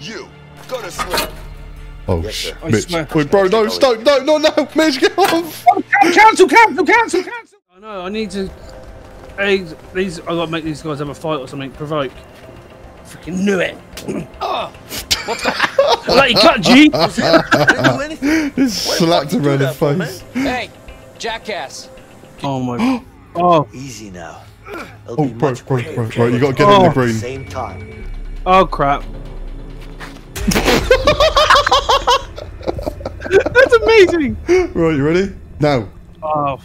You, go to sleep. Oh, Yes, sh- sir. I Mitch. swear. Wait, bro, no, stop, no, no, no, Mitch, get off. Cancel, cancel, cancel, cancel! I know, I need to. Hey, these. I gotta make these guys have a fight or something. Provoke. Freaking knew it. oh, what the? I let you cut, G. I didn't do anything. Just slapped him do around that his face. Hey, jackass. oh my. Oh, Easy now. It'll Oh, bro, bro, much bro, bro, you gotta get in the Oh. at the green. Same time. oh crap. That's amazing. Right, you ready? Now. Oh,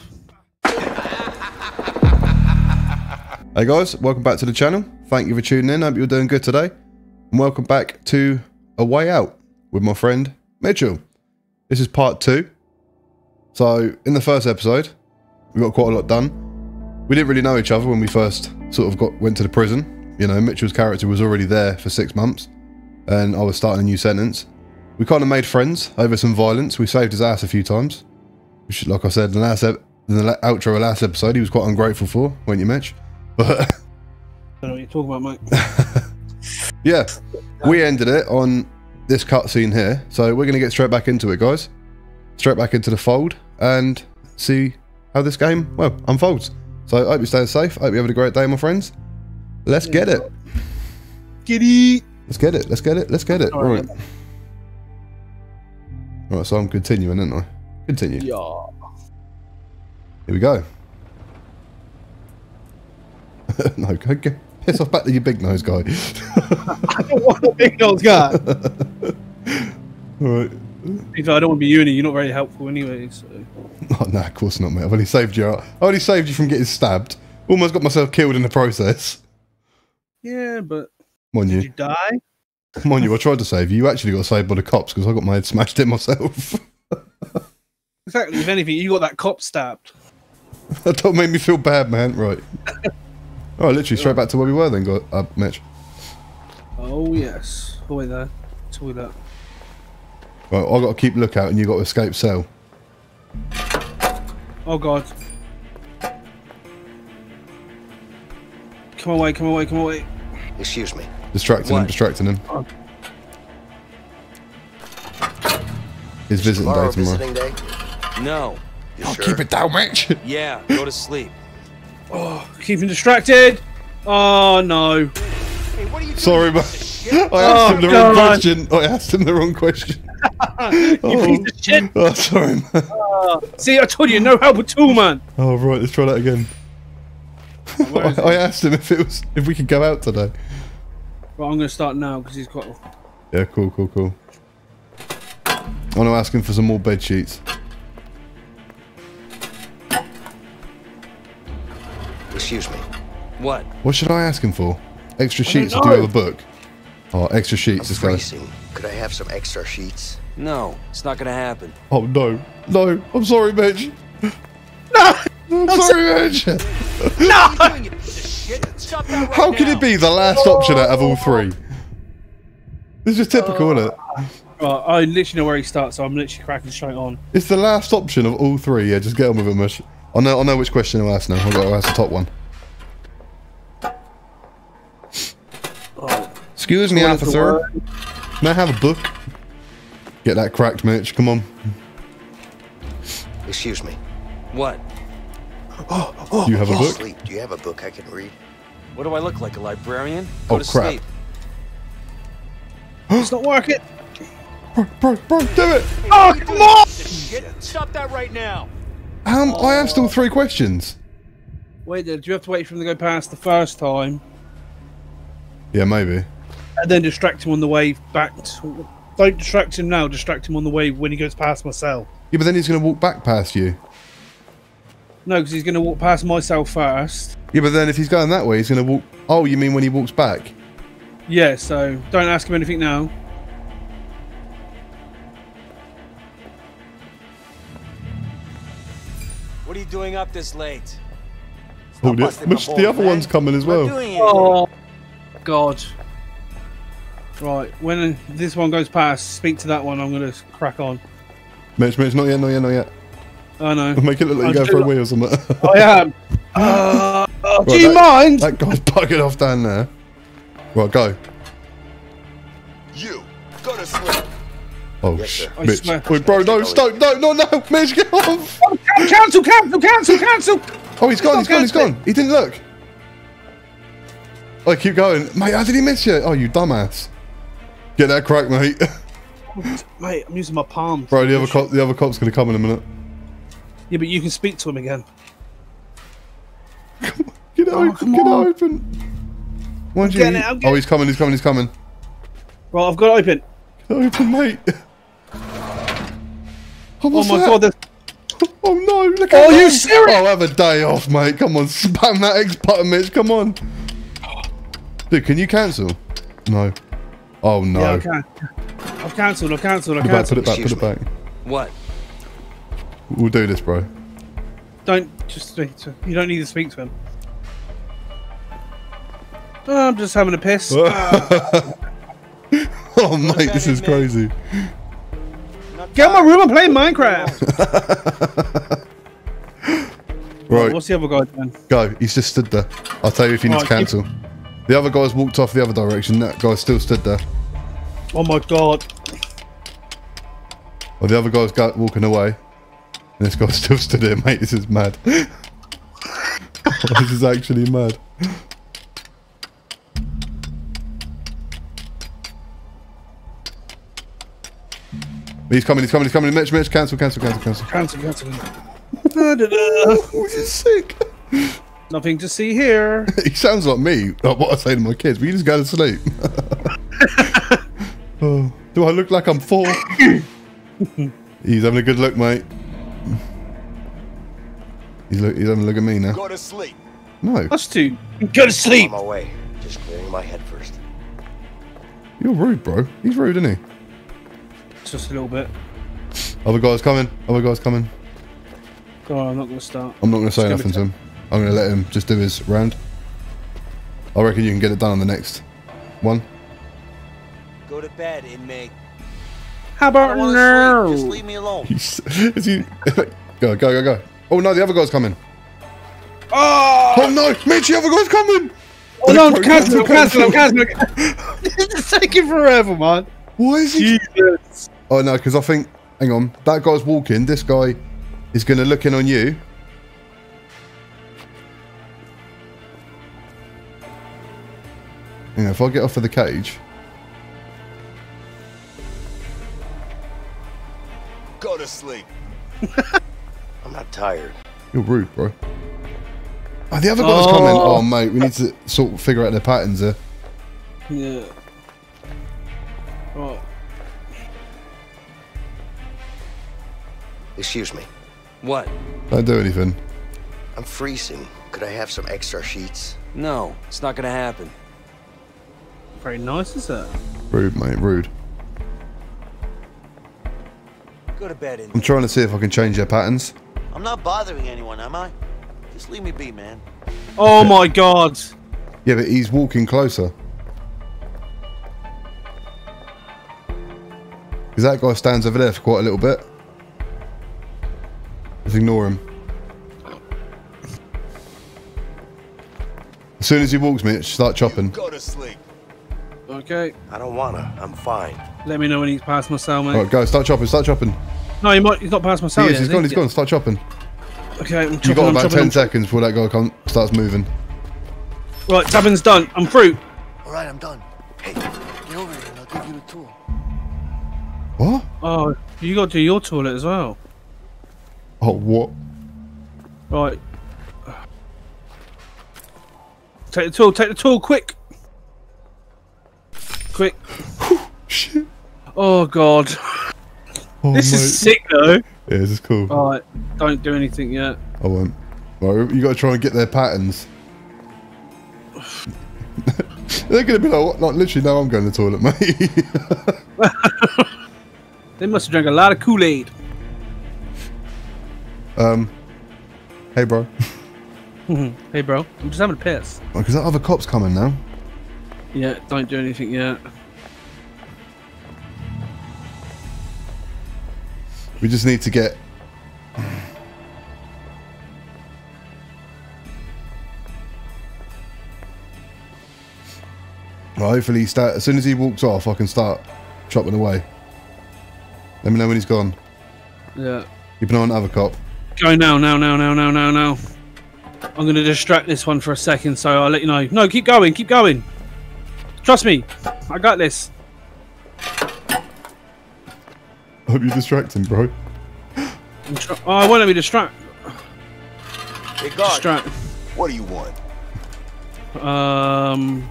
Hey guys, welcome back to the channel. Thank you for tuning in. Hope you're doing good today. And welcome back to A Way Out with my friend Mitchell. This is part two. So, in the first episode, we got quite a lot done. We didn't really know each other when we first sort of got went to the prison. You know, Mitchell's character was already there for six months, and I was starting a new sentence. We kind of made friends over some violence. We saved his ass a few times. Which, like I said in the last ep- in the outro of last episode, he was quite ungrateful for, weren't you, Mitch? But I don't know what you're talking about, mate. Yeah, we ended it on this cutscene here, so we're going to get straight back into it, guys. Straight back into the fold and see how this game, well, unfolds. So I hope you're staying safe. I hope you're having a great day, my friends. Let's get it. Giddy. Let's get it. Let's get it. Let's get it. Sorry. Right. Right, so I'm continuing, aren't I? Continue. Yeah. Here we go. no, go get piss off back to your big nose guy. I don't want a big nose guy. All right. If I don't want to be uni, you're not very helpful anyway. So. Oh, no, of course not, mate. I've only saved you. I only saved you from getting stabbed. Almost got myself killed in the process. Yeah, but Mind did you, you die? mind you, I tried to save you. You actually got saved by the cops because I got my head smashed in myself. Exactly. If anything, you got that cop stabbed. that don't make me feel bad, man. Right. Oh, literally straight back to where we were then, got uh, Mitch. Oh yes. Oh wait there. Toilet. Right, I got to keep lookout, and you got to escape cell. Oh god. Come away, come away, come away. Excuse me. Distracting him, distracting him. Oh. His visiting day tomorrow. visiting day? No. Oh, you sure? Keep it down, Mitch. Yeah, go to sleep. Oh, keep him distracted. Oh no. Hey, what are you? Sorry, man. I Oh, asked him the wrong God. question. I asked him the wrong question. You oh. piece of shit. Oh. oh, sorry, man. Oh, see, I told you, no help at all, man. Oh, right. Let's try that again. I, I asked him if it was if we could go out today. Right, I'm gonna start now because he's got. Yeah, cool, cool, cool. I'm gonna ask him for some more bed sheets. Excuse me. What? What should I ask him for? Extra sheets? I do know. have a book. Oh, extra I'm sheets. This guy. freezing. Could I have some extra sheets? No, it's not gonna happen. Oh no, no! I'm sorry, Mitch. No, I'm sorry, Mitch. Stop that right How can it be the last oh, option out of all three? This is typical, isn't it? Right, I literally know where he starts, so I'm literally cracking straight on. It's the last option of all three. Yeah, just get on with it, Mitch. I know, I know which question to ask now. I've got to ask the top one. Oh, Excuse me, What is the officer. May I have a book? Get that cracked, Mitch. Come on. Excuse me. What? You have a book? Sleep. Do you have a book I can read? What do I look like? A librarian? Go Oh, to crap. sleep. It's not working. Bro, bro, bro, do it! Oh, come on! Stop that right now. Um, I asked all three questions. Wait, there, do you have to wait for him to go past the first time Yeah, maybe. and then distract him on the way back? To... Don't distract him now. Distract him on the way when he goes past my cell. Yeah, but then he's going to walk back past you. No, because he's going to walk past my cell first. Yeah, but then if he's going that way, he's going to walk. Oh, you mean when he walks back? Yeah, so don't ask him anything now. What are you doing up this late? Oh, yeah. busting my the other man. one's coming as well. Oh, God. Right, when this one goes past, speak to that one. I'm going to crack on. Mitch, Mitch, not yet, not yet, not yet. I know. Make it look like you're going for a it. wee or something. I am. Uh, oh, do you that- mind? that guy's bugging off down there. Right, go. You, Go to sleep. Oh, Yes, sh- sir. I Mitch. swear. Wait, bro, no, stop, no, no, no, Mitch, get off. Cancel, cancel, cancel, cancel. Oh, he's gone, he's gone, he's gone. He didn't look. Oh, keep going. Mate, how did he miss you? Oh, you dumbass. Get that crack, mate. Mate, I'm using my palms. Bro, the other cop, the other cop's gonna come in a minute. Yeah, but you can speak to him again. Get it Oh, open, get on. it open. Why'd you? getting it, oh, he's coming, he's coming, he's coming. Right, I've got it open. Get it open, mate. Oh, Oh my that? god, there's Oh no, look Oh, at you that. serious? Oh, have a day off, mate. Come on, spam that X button, Mitch. Come on. Dude, can you cancel? No. Oh no. Yeah, I can. I've cancelled, I've cancelled, I've Put it back, put it back, put it back. What? We'll do this, bro. Don't just speak to You don't need to speak to him. Oh, I'm just having a piss. Oh, mate, this is crazy. Get out my room and play Minecraft. Right, What's the other guy doing? go. He's just stood there. I'll tell you if you need to Right, keep- cancel. The other guy's walked off the other direction. That guy's still stood there. Oh my god. Well, the other guy's got walking away. And this guy's still stood there, mate. This is mad. this is actually mad. He's coming, he's coming, he's coming. Mitch, Mitch, cancel, cancel, cancel, cancel. Cancel, cancel. This is sick. Nothing to see here. He sounds like me, like what I say to my kids. You just go to sleep? oh, do I look like I'm four? he's having a good look, mate. He's, look, he's having a look at me now. Go to sleep. No, Us two. Go to sleep. On my way. Just clearing my head first. you're rude, bro. He's rude, isn't he? Just a little bit. Other guy's coming. Other guy's coming. Go on, I'm not going to start. I'm not going to say Just nothing to him. I'm going to let him just do his round. I reckon you can get it done on the next one. Go to bed, inmate. How I about don't wanna sleep. Just leave me alone. Is he? go, go, go, go. Oh no, the other guy's coming. Oh! Oh no, Mitch, the other guy's coming. Oh no, Bro, I'm cancelling, I'm cancelling, I'm cancelling. It's taking forever, man. Why is he? Jesus. Oh no, because I think, hang on, that guy's walking. This guy is going to look in on you. Yeah, if I get off of the cage, Go to sleep. I'm not tired. you're rude, bro. Oh, the other guy's coming. Oh. Oh, mate, we need to sort of figure out their patterns here. Yeah. Right. Excuse me. What? Don't do anything. I'm freezing. Could I have some extra sheets? No, it's not gonna happen. Very nice, is that? Rude, mate, rude. Go to bed, I'm trying to see if I can change their patterns. I'm not bothering anyone, am I? Just leave me be, man. Oh my god. Yeah, but he's walking closer. Because that guy stands over there for quite a little bit. Just ignore him. As soon as he walks, Mitch, start chopping. Go to sleep. Okay. I don't wanna. I'm fine. Let me know when he's past my cell, mate. Alright, go, start chopping, start chopping. No, he might. He's not past my He is, yet. he's is gone, he? he's gone, start chopping. Okay, I'm You chopping. got I'm about chopping, 10 I'm seconds before that guy come, starts moving. Right, tapping's done. I'm through. All right, I'm done. Hey, get over here and I'll give you the tool. What? Oh, you got to do your toilet as well. Oh, what? Right. Take the tool. Take the tool, quick. Quick. Shit. Oh god. Oh, This mate. is sick though. Yeah, this is cool. Alright, don't do anything yet. I won't. Right, you got to try and get their patterns. They're going to be like, what? like, literally, now I'm going to the toilet, mate. They must have drank a lot of Kool-Aid. um, hey, bro. Hey bro, I'm just having a piss. Because that other cop's coming now. Yeah, don't do anything yet. We just need to get. Well, hopefully, start as soon as he walks off, I can start chopping away. Let me know when he's gone. Yeah. Keep an eye on the other cop. Go now, now, now, now, now, now, now. I'm going to distract this one for a second, so I'll let you know. No, keep going, keep going. Trust me, I got this. I hope you distract him, bro. I'm try- oh, I won't let me distract. Hey, guard. Distract. What do you want? Um.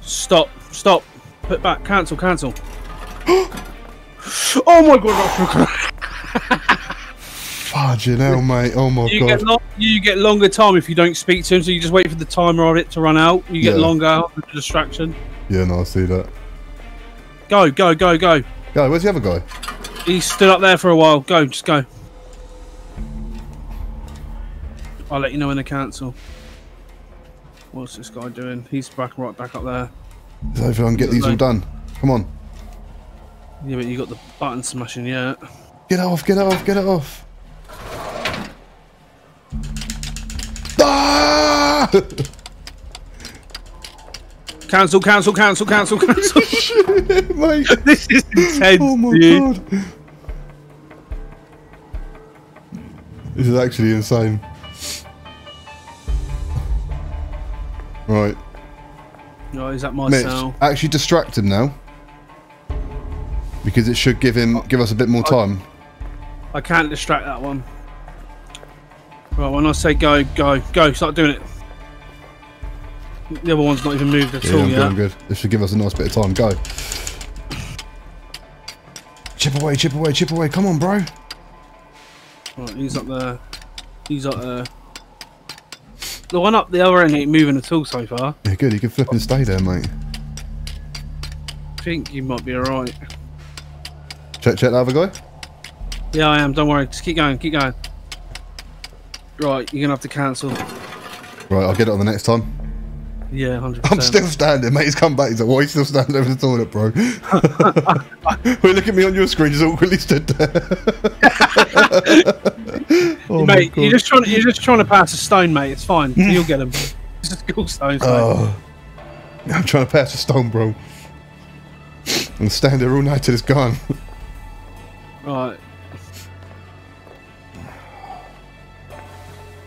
Stop, stop. Put back. Cancel, cancel. oh my god! Hell, mate. Oh my You god. get, lo- you get longer time if you don't speak to him, so you just wait for the timer of it to run out. You get Yeah. longer with the distraction. Yeah, no, I see that. Go, go, go, go. Guy, where's the other guy? He stood up there for a while. Go, just go. I'll let you know when they cancel. What's this guy doing? He's back right back up there. So if I can get these all done. Come on. Yeah, but you got the button smashing yet. Get off, get off, get it off. Ah! Cancel, cancel, cancel, cancel, cancel. mate. this is intense, Oh my dude. god. This is actually insane. Right. No, is that my Mitch, cell? actually distract him now. Because it should give him give us a bit more time. I can't distract that one. Right, when I say go, go, go, start doing it. The other one's not even moved at Yeah, all I'm yet. good, I'm good. This should give us a nice bit of time. Go. Chip away, chip away, chip away. Come on, bro. Right, he's up there. He's up there. The one up the other end ain't moving at all so far. Yeah, good. You can flip and stay there, mate. I think you might be alright. Check, check the other guy. Yeah, I am. Don't worry. Just keep going. Keep going. Right, you're gonna have to cancel. Right, I'll get it on the next time. Yeah, 100%. I'm still standing, mate. He's come back. He's like, why are you still standing over the toilet, bro? Wait, look at me on your screen. Just awkwardly stood there. oh Mate, you're just trying. You're just trying to pass a stone, mate. It's fine. You'll get them. It's just cool stones, mate. Oh. I'm trying to pass a stone, bro. I'm standing there all night till it's gone. Right.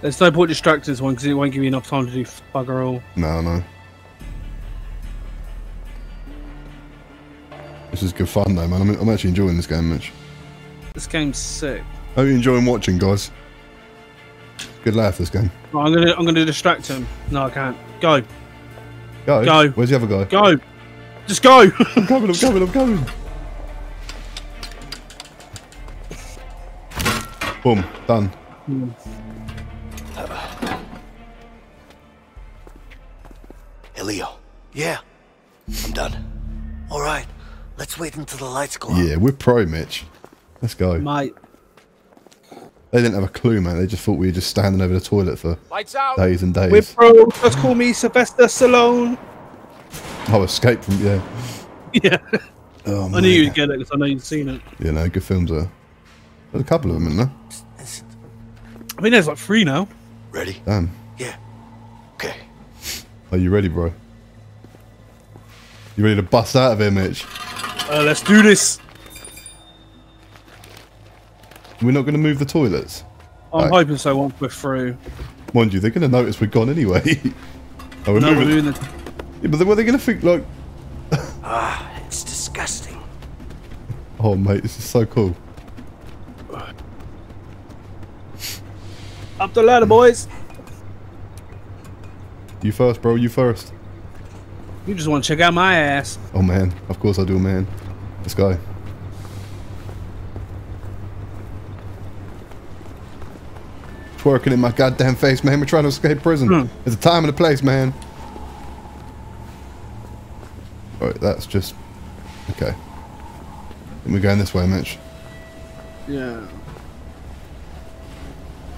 There's no point distracting this one because it won't give you enough time to do bugger all. no, no. This is good fun, though, man. I'm, I'm actually enjoying this game, Mitch. This game's sick. Hope you're enjoying watching, guys. Good laugh, this game. Right, I'm gonna I'm gonna distract him. No, I can't. Go, Go. Go. Where's the other guy? go, just go. I'm coming, I'm coming, I'm coming. Boom, done. Hmm. Hey, Leo. Yeah. I'm done. All right. Let's wait until the lights go out. Yeah, we're pro, Mitch. Let's go. mate. They didn't have a clue, man. They just thought we were just standing over the toilet for Lights out. days and days. We're pro. Just call me Sylvester Stallone. Oh, escape from yeah. Yeah, Oh, I knew you'd get it because I know you'd seen it. Yeah, no, good films there. There's a couple of them, isn't there? I think there's like three now. Ready? Damn. Yeah. Okay. Are you ready, bro? You ready to bust out of here, Mitch? Uh, let's do this. We're not going to move the toilets. I'm Right. hoping so. Once we're through. Mind you, they're going to notice we're gone anyway. oh, we're No, we're moving. doing the. Yeah, but what are they going to think? Like, Ah, it's disgusting. oh, mate, this is so cool. Up the ladder, boys. You first, bro. You first. You just want to check out my ass. Oh man, of course I do, man. Let's go. Twerking in my goddamn face, man. We're trying to escape prison. Hmm. There's a time and a place, man. Alright, that's just okay. And we're going this way, Mitch. Yeah.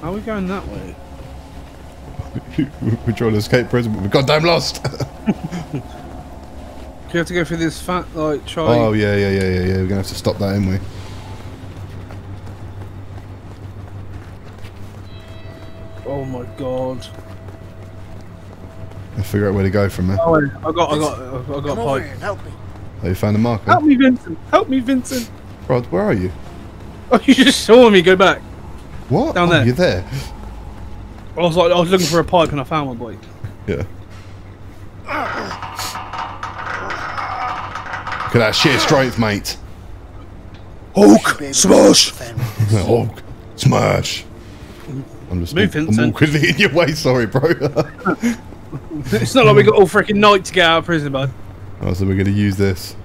Are we going that way? we're trying to escape prison, but we're goddamn lost. Do you have to go through this fat like try? oh yeah, yeah, yeah, yeah, yeah. We're gonna have to stop that, ain't we? Oh my god. And figure out where to go from there. Oh, wait, I got, I got, I got a Come over pipe. here and help me. Oh, you found the marker. Help me, Vincent. Help me, Vincent. Rod, where are you? Oh, you just saw me go back. What? Down oh, there. You're there. I was like, I was looking for a pipe and I found one, boy. Yeah. Look at that sheer strength, mate. Hulk smash. Oh, smash. I'm just Move, I'm Vincent. awkwardly in your way. Sorry, bro. It's not like we got all freaking night to get out of prison, bud. oh, so we're gonna use this.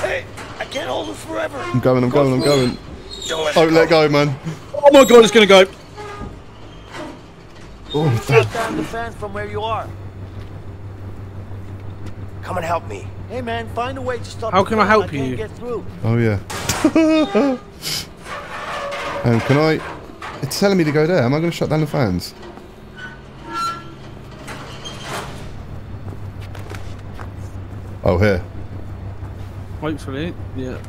Hey, I can't hold it forever. I'm going. I'm going. I'm going. Don't let, Oh, let go, man. Oh my god, it's gonna go. Oh, Shut down the fan from where you are. Come and help me. Hey man, find a way to stop. How can I help can't you? Get through. oh yeah. um, can I? It's telling me to go there. Am I going to shut down the fans? Oh, here. Hopefully, yeah.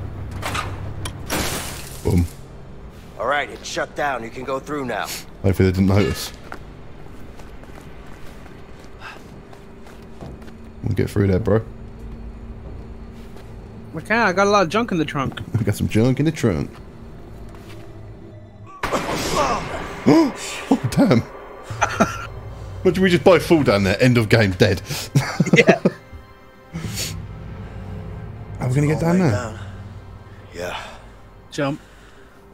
Boom. All right, it's shut down. You can go through now. Hopefully they didn't notice. We'll get through there, bro. Okay, I got a lot of junk in the trunk. We got some junk in the trunk. oh, damn. Imagine we just both fall down there, end of game, dead. Yeah. How are we going to get oh, down there? down. Yeah, Jump.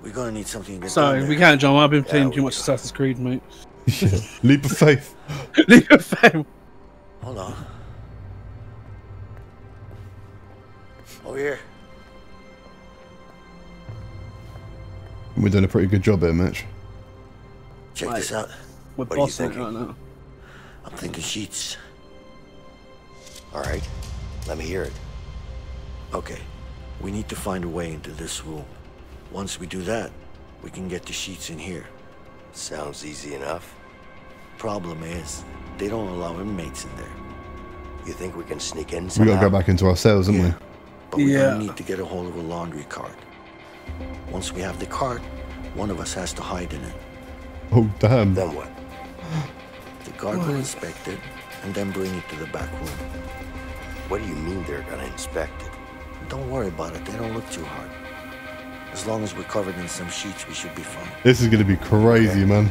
we're gonna need something to get Sorry, down we can't jump. I've been Yeah, playing we too much got- Assassin's Creed, mate. Yeah. Leap of faith. Leap of faith. Hold on. Oh, Over here. We're doing a pretty good job here, Mitch. Check Right. this out. We're What are you bossing thinking? right now. I'm thinking sheets. All right, let me hear it. Okay, we need to find a way into this room. Once we do that, we can get the sheets in here. Sounds easy enough. Problem is, they don't allow inmates in there. You think we can sneak in we somehow? got to go back into our cells, haven't Yeah. But we Yeah. need to get a hold of a laundry cart. Once we have the cart, one of us has to hide in it. Oh, damn. Then what? The guard will inspect it and then bring it to the back room. What do you mean they're gonna inspect it? Don't worry about it. They don't look too hard. As long as we're covered in some sheets, we should be fine. This is going to be crazy, man.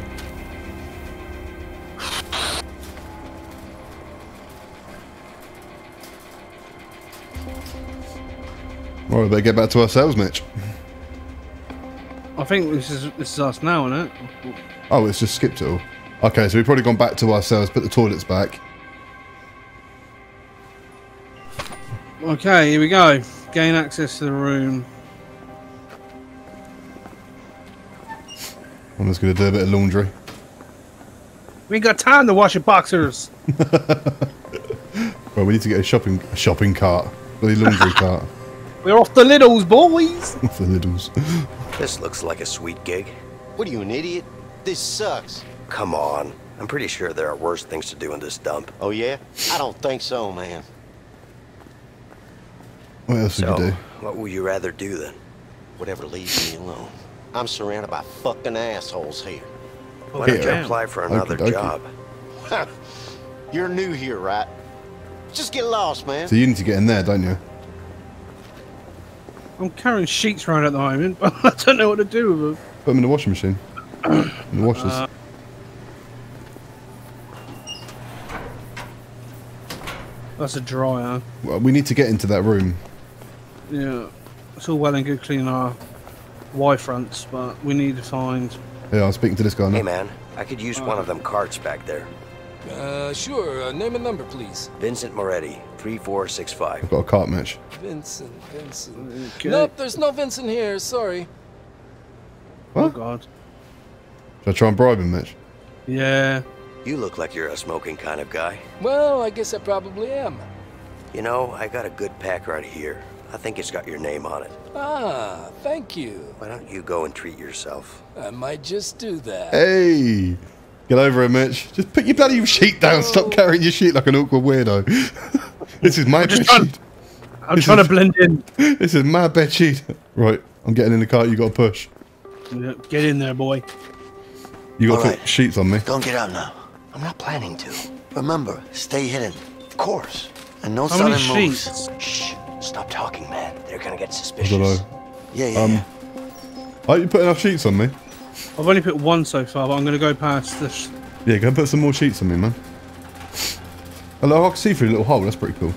All right, better get back to our cells, Mitch. I think this is this is us now, isn't it? Oh, it's just skipped it all. Okay, so we've probably gone back to ourselves, put the toilets back. Okay, here we go. Gain access to the room. I'm just going to do a bit of laundry. We ain't got time to wash your boxers. Well, we need to get a shopping a shopping cart, bloody laundry cart We're off the littles, boys. for littles. This looks like a sweet gig. What are you, an idiot? This sucks. Come on. I'm pretty sure there are worse things to do in this dump. Oh, yeah? I don't think so, man. What else would you do? what would you rather do then? Whatever leaves me alone. I'm surrounded by fucking assholes here. Why don't you apply for another Okey-dokey. job? You're new here, right? Just get lost, man. So you need to get in there, don't you? I'm carrying sheets around at the moment, but I don't know what to do with them. Put them in the washing machine. in the washers. Uh, that's a dryer. well, we need to get into that room. Yeah, it's all well and good cleaning our Y fronts, but we need to find. Yeah, I'm speaking to this guy now. Hey man, I could use uh. one of them carts back there. Uh, sure. Uh, name and number, please. Vincent Moretti, 3465. I've got a cart match. Vincent, Vincent. Okay. Nope, there's no Vincent here. Sorry. Oh God. Should I try and bribe him, Mitch? Yeah. You look like you're a smoking kind of guy. Well, I guess I probably am. You know, I got a good pack right here. I think it's got your name on it. Ah, thank you. Why don't you go and treat yourself? I might just do that. Hey! Get over it, Mitch. Just put your bloody sheet down. Stop carrying your sheet like an awkward weirdo. this is my bed trying- sheet. I'm This trying is- to blend in. This is my bed sheet. Right, I'm getting in the car. You got to push. Get in there, boy. You got to All put right. sheets on me. Don't get out now. I'm not planning to. Remember, stay hidden. Of course. And no How many sudden moves. sheets? Shh. Stop talking, man. They're gonna get I suspicious. don't know. Yeah, yeah, Um, yeah. Are you putting enough sheets on me? I've only put one so far, but I'm going to go past this. Yeah, go and put some more sheets on me, man. Hello, I can see through a little hole. That's pretty cool.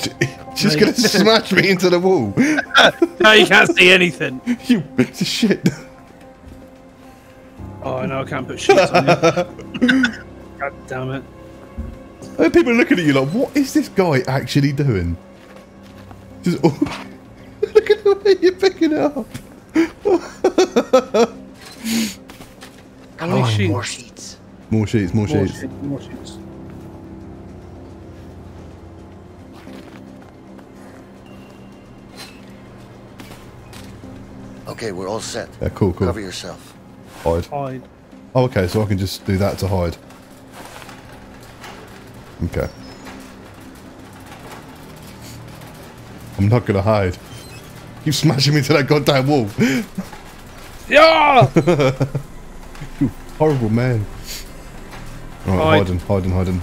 She's gonna smash me into the wall. No, you can't see anything. you piece of shit. Oh, no, I can't put sheets on you. God damn it. People are looking at you like, what is this guy actually doing? Just at the way you're picking it up. How many sheets? More sheets. More sheets, more, More sheets. sheets. More sheets. Okay, we're all set. Yeah, cool, cool. Cover yourself. Hide. Hide. Oh, okay, so I can just do that to hide. Okay. I'm not gonna hide. Keep smashing me to that goddamn wall. Yeah! Horrible man. Alright, Hide. hiding, hiding, hiding.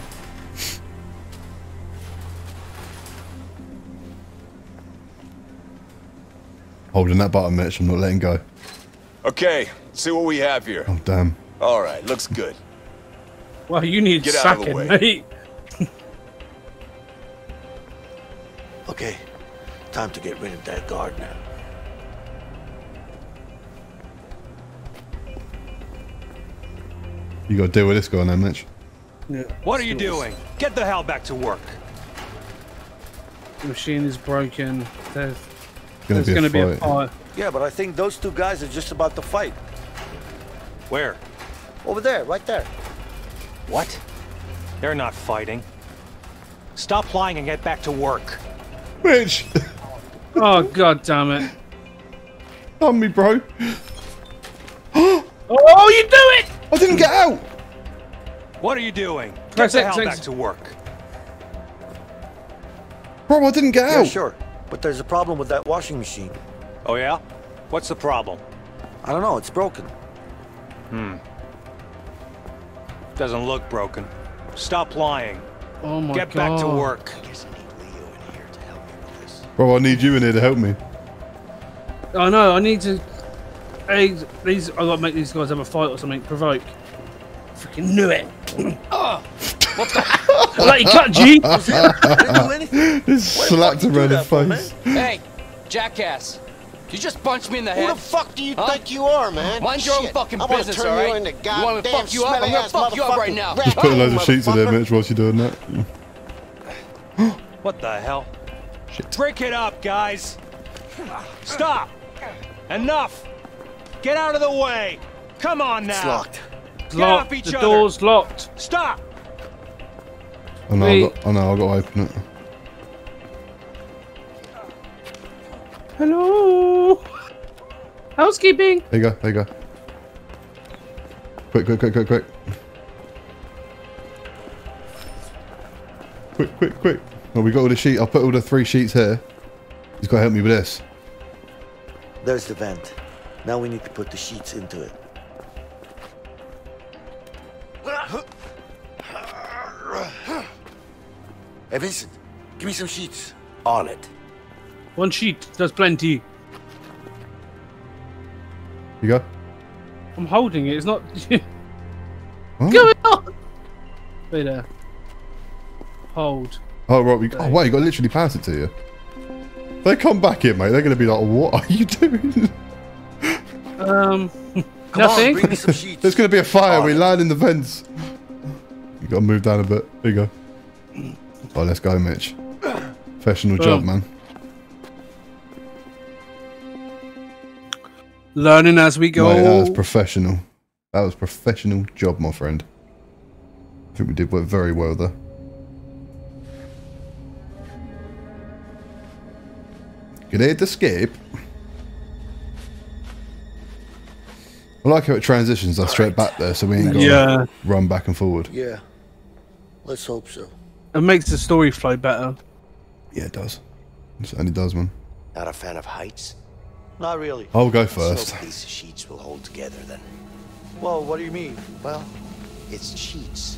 Holding that button, Mitch. I'm not letting go. Okay, see what we have here. Oh, damn. All right, looks good. Well, you need Get out of the sacking, way. mate. Okay, time to get rid of that guard now. You gotta deal with this guy now, Mitch. Yeah. What are you doing? Get the hell back to work. The machine is broken. There's, Gonna there's be, going a be a fight. fire. Yeah, but I think those two guys are just about to fight. Where? Over there, right there. What? They're not fighting. Stop lying and get back to work. Mitch! Oh, god damn it. On me, bro. Oh, you do it! I didn't get out! What are you doing? Press get the X, hell back to work. Bro, I didn't get Yeah, out! sure. But there's a problem with that washing machine. Oh yeah? What's the problem? I don't know, it's broken. Hmm. Doesn't look broken. Stop lying. Oh my Get god. back to work. Bro, I need you in here to help me. I know, I need to. Hey, these. I got to make these guys have a fight or something. Provoke. Freaking knew it. oh, what the? I let you cut, G. I didn't do anything. Just slapped him around the that for, face. Hey, jackass. You just punched me in the head. Who the fuck do you Huh? think you are, man? Mind your own fucking I wanna business, turn all right? You, into You want me to goddamn fuck you up? I'm gonna fuck you up right now. Just put a load of sheets in there. Mitch, whilst you're doing that. What the hell? Shit. Break it up, guys. Stop. Enough. Get out of the way. Come on now. It's locked. It's Get off locked. each the other. door's locked. Stop. Oh, I know, I Wait. got, oh, I know, I got to open it. Hello. Housekeeping. There you go, there you go. Quick, quick, quick, quick, quick. Quick, quick, quick. Well, we got all the sheet. I'll put all the three sheets here. He's got to help me with this. There's the vent. Now we need to put the sheets into it. Hey, Vincent, give me some sheets. On it. One sheet does plenty. You go. I'm holding it. It's not. What? going on? Wait there. Hold. Oh, right. We, oh, wait, you got to literally pass it to you. They come back in, mate. They're going to be like, what are you doing? Um. Come nothing. on, some. There's going to be a fire. On we land in the vents. You got to move down a bit. There you go. Oh, let's go, Mitch. Professional job, Boom. man. Learning as we go. Mate, that was professional. That was professional job, my friend. I think we did work very well there. Grenade escape. I like how it transitions us straight back there, so we ain't got to yeah. run back and forward. Yeah. Let's hope so. It makes the story flow better. Yeah, it does. And it certainly does, man. Not a fan of heights? Not really. I'll go first. hope these sheets will hold together then. Well, what do you mean? Well, it's sheets,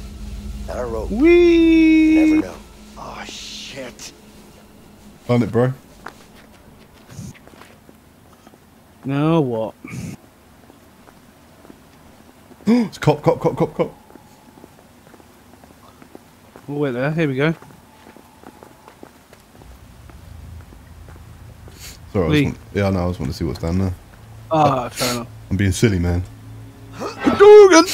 not a rope. Wee. never know. Oh, shit. Done it, bro. Now what? It's cop, cop, cop, cop, cop. Oh, wait there. Here we go. Sorry, I Lee. just want, yeah, I know. I just want to see what's down there. Ah, fair enough. I'm being silly, man. Dugan!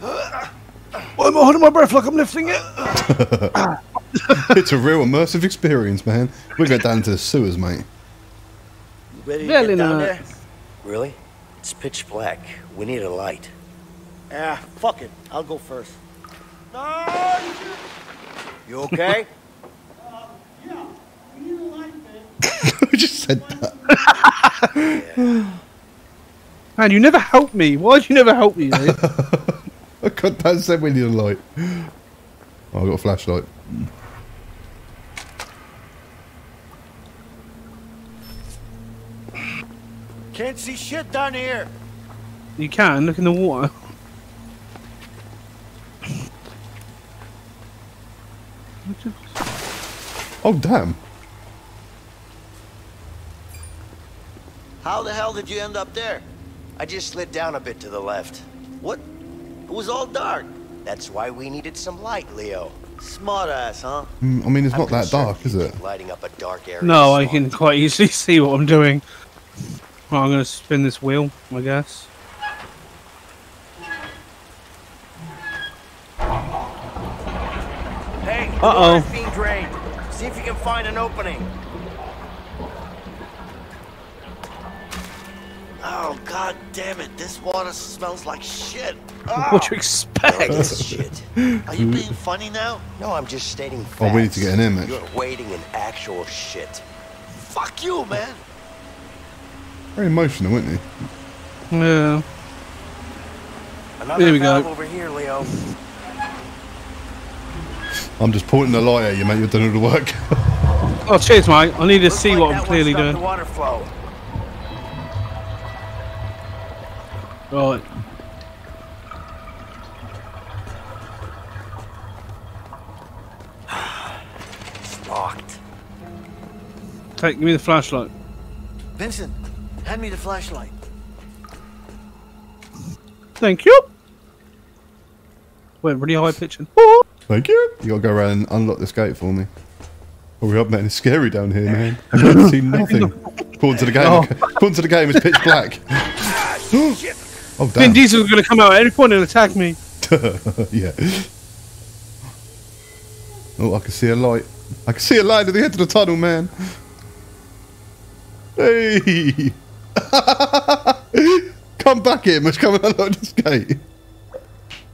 Why am I holding my breath like I'm lifting it? it's a real immersive experience, man. We're going down to the sewers, mate. Ready to Really get down not. there? Really? It's pitch black. We need a light. Ah, fuck it. I'll go first. No! You okay? we just said that. Man, you never help me. Why would you never help me, Lee? I got that said we need a light. Oh, I got a flashlight. Can't see shit down here. you can. Look in the water. Oh, damn. How the hell did you end up there? I just slid down a bit to the left. What? It was all dark. That's why we needed some light, Leo. Smart ass, huh? Mm, I mean, it's I'm not that dark, is it? Lighting up a dark area. No, I can quite easily see what I'm doing. Well, I'm going to spin this wheel, I guess. Hey, Uh-oh. water's being drained. See if you can find an opening. Oh, god damn it. This water smells like shit. What do you expect? This shit. Are you being funny now? No, I'm just stating facts. Oh, we need to get an image. You're waiting in actual shit. Fuck you, man. Very emotional, isn't he? Yeah. Another There we go. over here, Leo. I'm just pointing the light at you, mate. You're doing all the work. Oh, cheers, mate. I need to Looks see like what I'm one clearly stopped doing. The water flow. Right. It's locked. Take, give me the flashlight. Vincent, hand me the flashlight. Thank you. Went really high pitching. Oh. Thank you. You gotta go around and unlock this gate for me. Oh, we up, man. It's scary down here, man. I can't see nothing. According to the game, Oh. according to the game, it's pitch black. oh, Vin damn. Diesel's going to come out at any point and attack me. yeah. Oh, I can see a light. I can see a light at the end of the tunnel, man. Hey! Come back here, must come and unlock this gate.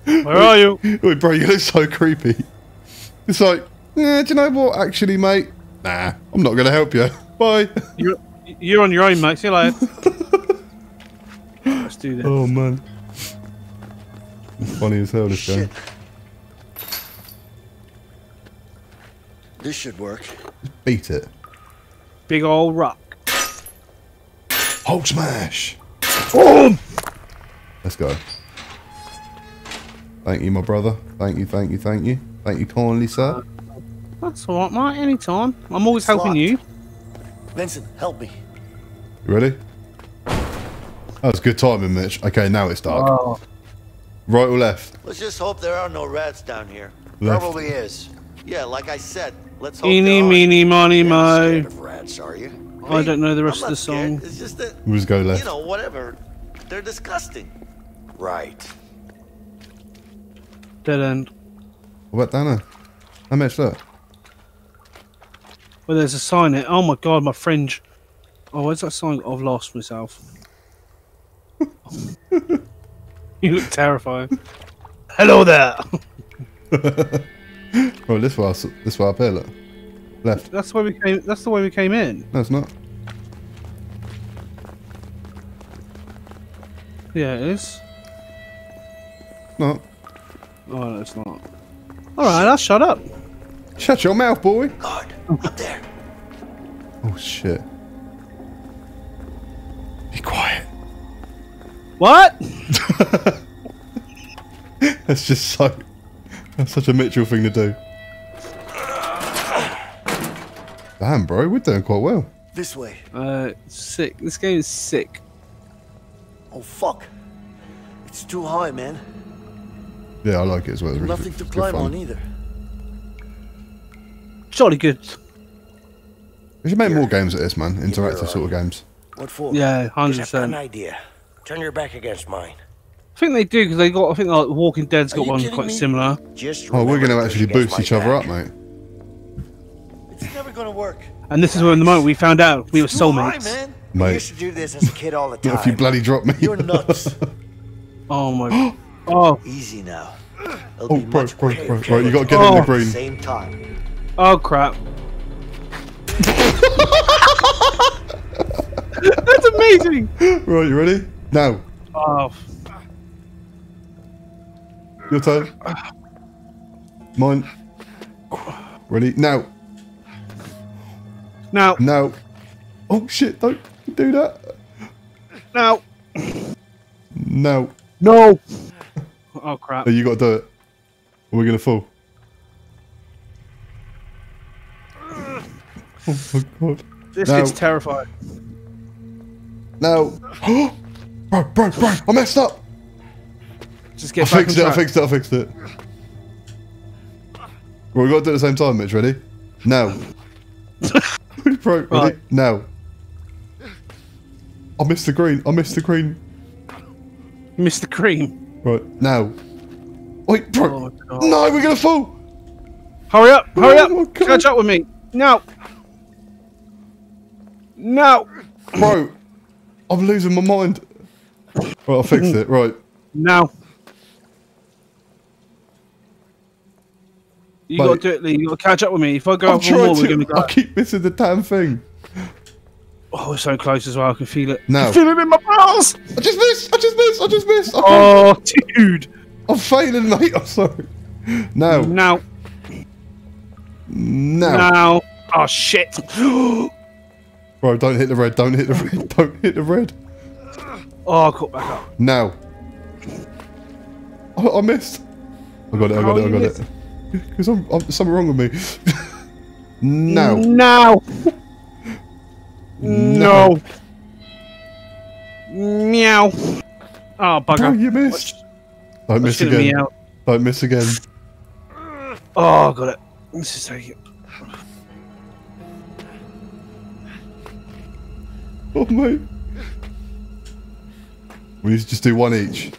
Where are you? Wait, bro, you look so creepy. It's like, yeah, do you know what? Actually, mate, nah, I'm not going to help you. Bye. You're, you're on your own, mate. See you later. Let's do this. Oh, man. Funny as hell, this Shit. game. This should work. Beat it. Big old rock. Hulk smash. Boom! Let's go. Thank you, my brother. Thank you, thank you, thank you. Thank you kindly, sir. That's all right, mate. Anytime. I'm always helping you. Vincent, help me. You ready? That was good timing, Mitch. Okay, now it's dark. Oh. Right or left? Let's just hope there are no rats down here. Left. Probably is. Yeah, like I said, let's hope Eeny, there meeny, miny, You're mo. scared of rats, are you? I don't know the rest of not the scared. song. It's just that, We'll just go left. you know, whatever. They're disgusting. Right. Dead end. What about down there? How much look? Well, there's a sign here. Oh my god, my fringe. Oh, where's that sign? I've lost myself. you look terrifying. Hello there. Oh, this way, this way up here, look. Left. That's the way we came. That's the way we came in. No, it's not. Yeah, it is. No. Oh, no, it's not. All right, I'll shut up. Shut your mouth, boy. Guard, up there. Oh, shit. Be quiet. What? That's just so. That's such a Mitchell thing to do. Damn, bro, we're doing quite well. This way. Uh, sick. This game is sick. Oh, fuck. It's too high, man. Yeah, I like it as well. It's really Nothing good- to climb fun. on either. Jolly good. We should make more games like this, man. Interactive sort of games. What for? Yeah, hundred Just got an percent. idea. Turn your back against mine. I think they do because they got. I think like Walking Dead's got one quite me? similar. Just Oh, we're going to actually boost my each other up, mate. It's never gonna work. And this is when the moment we found out we were Too high, soulmates. man. I Mate, used to do this as a kid all the not if you bloody drop me. You're nuts. Oh my. oh. Easy now. It'll Oh, be bro, much bro, quicker bro, bro, you got to get in Oh. the the green. Same time. Oh crap. That's amazing. Right, you ready? Now, Oh. your turn. Mine. Ready? Now. Now. No. Oh, shit, don't do that. Now. No. No. Oh crap. You got to do it. Or we're going to fall. Oh, my God. This No. gets terrifying. No. bro, bro, bro, I messed up. Just I get back fixed on it, I fixed it, I fixed it. Well, we got to do it at the same time, Mitch. Ready? Now. Bro? Right. Now. I missed the green. I missed the green. Missed the Cream. Right, now. Wait, bro. Oh, no, we're going to fall. Hurry up! Hurry Oh, up! Catch up with me! No! No! Bro, I'm losing my mind. Right, I fixed mm. it. Right. No! You Mate. gotta do it, Lee. You gotta catch up with me. If I go I'm up one more, trying we're gonna go. I keep missing the damn thing. Oh, we're so close as well. I can feel it. No. I can feel it in my balls! I just missed. I just missed. I just missed. I Oh, dude! I'm failing, mate. I'm sorry. No. Now, No. now. Oh, shit! Bro, don't hit the red. Don't hit the red. Don't hit the red. Oh, I caught back up. Now. I, I missed. I got it. I got How it. I got it. Because I'm, I'm something wrong with me. no. No. No! Meow! Oh, bugger. you missed. Don't miss again. meow. Don't miss again. Oh, got it. Let's just take it. Oh, mate. We need to just do one each.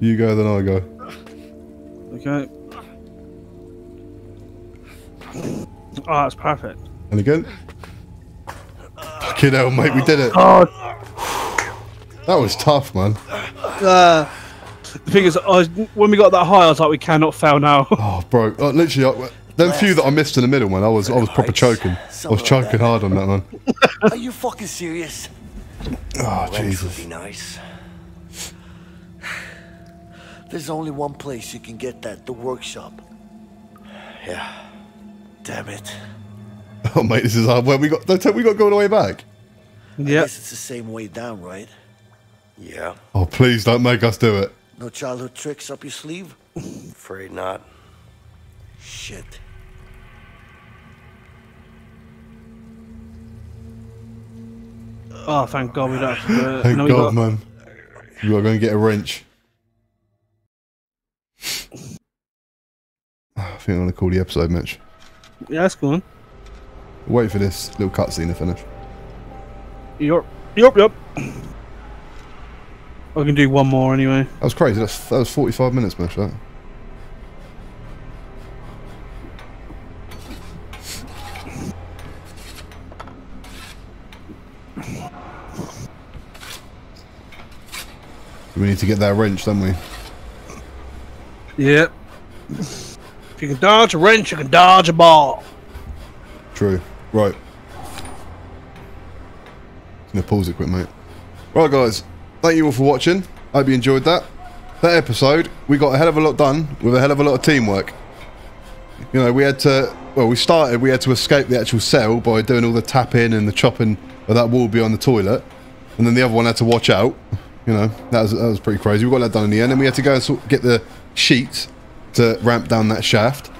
You go, then I go. Okay. Oh, that's perfect. And again. Fucking hell, mate, we did it. Oh, That was tough, man. uh, the thing is, I was, when we got that high, I was like, we cannot fail now. Oh, bro. Oh, literally, I, them few that I missed in the middle, man, I was, I was proper choking. I was choking hard on that, man. Are you fucking serious? Ah, oh, Rent would Jesus. be nice. There's only one place you can get that, the workshop. Yeah. Damn it. Oh, mate, this is hard. Where we got? Don't tell we got going all the way back. I guess it's the same way down, right? Yeah. Oh, please don't make us do it. No childhood tricks up your sleeve? Afraid not. Shit. Oh, thank God we don't have to do it. Thank No, we God, got- man. We are going to get a wrench. I think I'm going to call the episode, Mitch. Yeah, that's cool. Wait for this little cutscene to finish. Yup. Yup, yup. I can do one more anyway. That was crazy. That's, that was 45 minutes, Mitch. That. We need to get that wrench, don't we? Yep. If you can dodge a wrench, you can dodge a ball. True. Right. Gonna pause it quick, mate. Right, guys. Thank you all for watching. I hope you enjoyed that. That episode, we got a hell of a lot done with a hell of a lot of teamwork. You know, we had to. Well, we started. We had to escape the actual cell by doing all the tapping and the chopping of that wall behind the toilet, and then the other one had to watch out. you know, that was, that was pretty crazy. We got that done in the end, and we had to go and sort get the sheets to ramp down that shaft.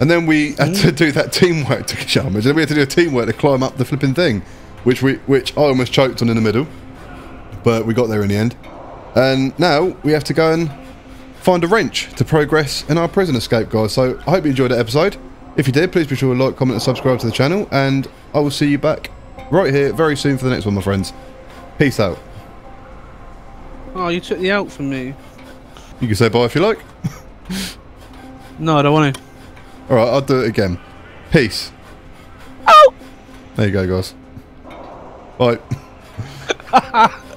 And then we had to mm. do that teamwork to Chalmers. Then we had to do a teamwork to climb up the flipping thing, which we which I almost choked on in the middle, but we got there in the end. And now we have to go and find a wrench to progress in our prison escape, guys. So I hope you enjoyed that episode. If you did, please be sure to like, comment, and subscribe to the channel. And I will see you back right here very soon for the next one, my friends. Peace out. Oh, you took the out from me. You can say bye if you like. No, I don't want to. All right, I'll do it again. Peace. Oh! There you go, guys. Bye.